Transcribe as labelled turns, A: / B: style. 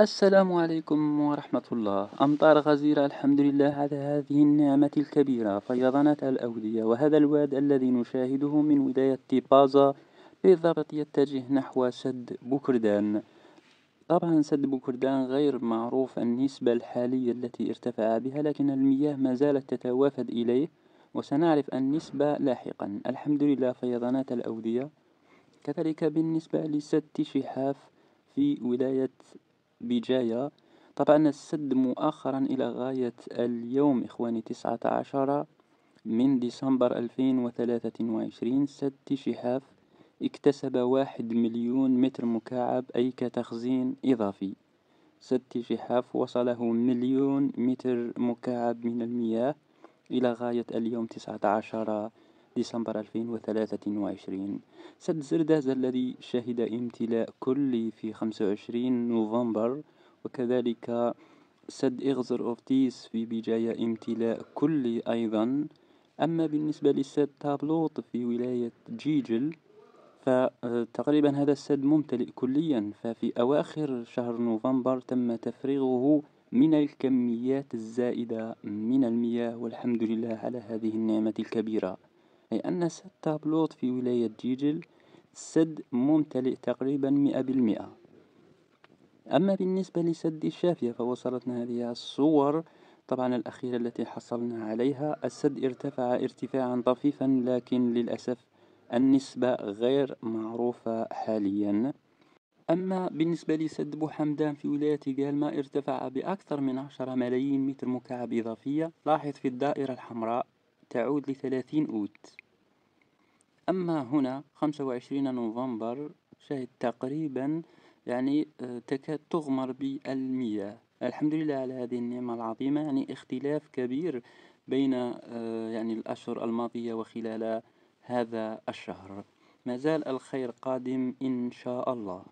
A: السلام عليكم ورحمة الله. أمطار غزيرة الحمد لله على هذه النعمة الكبيرة. فيضانات الأودية وهذا الواد الذي نشاهده من ولاية تيبازا بالضبط يتجه نحو سد بوكردان. طبعا سد بوكردان غير معروف النسبة الحالية التي ارتفع بها لكن المياه ما زالت تتوافد إليه وسنعرف النسبة لاحقا. الحمد لله فيضانات الأودية كذلك بالنسبة لسد شحاف في ولاية بجاية. طبعا السد مؤخرا إلى غاية اليوم إخواني تسعة عشر من ديسمبر ألفين وثلاثة وعشرين. سد شحاف اكتسب واحد مليون متر مكعب أي كتخزين إضافي. سد شحاف وصله مليون متر مكعب من المياه إلى غاية اليوم تسعة عشر ديسمبر 2023 سد زرداز الذي شهد امتلاء كلي في 25 نوفمبر وكذلك سد إغزر أوفتيس في بجاية امتلاء كلي أيضا. أما بالنسبة لسد تابلوط في ولاية جيجل فتقريبا هذا السد ممتلئ كليا ففي أواخر شهر نوفمبر تم تفريغه من الكميات الزائدة من المياه والحمد لله على هذه النعمة الكبيرة. أي أن سد تابلوت في ولاية جيجل سد ممتلئ تقريبا مئة بالمئة. أما بالنسبة لسد الشافية فوصلتنا هذه الصور طبعا الأخيرة التي حصلنا عليها. السد ارتفع ارتفاعا طفيفا لكن للأسف النسبة غير معروفة حاليا. أما بالنسبة لسد بوحمدان في ولاية جالما ارتفع بأكثر من عشرة ملايين متر مكعب إضافية. لاحظ في الدائرة الحمراء تعود لثلاثين أوت. أما هنا خمسة وعشرين نوفمبر شهد تقريبا يعني آه، تكاد تغمر بالمياه الحمد لله على هذه النعمة العظيمة. يعني اختلاف كبير بين آه، يعني الأشهر الماضية وخلال هذا الشهر. ما زال الخير قادم إن شاء الله.